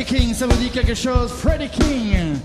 Freddie King, ça vous dit quelque chose? Freddie King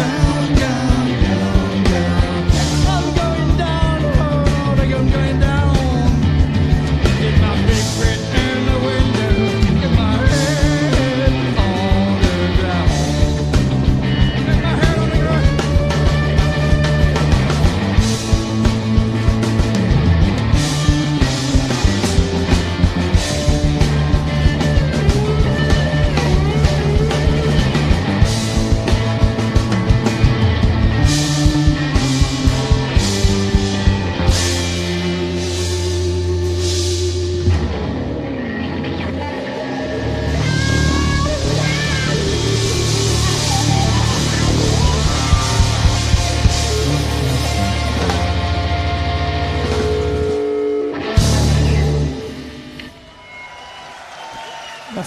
sound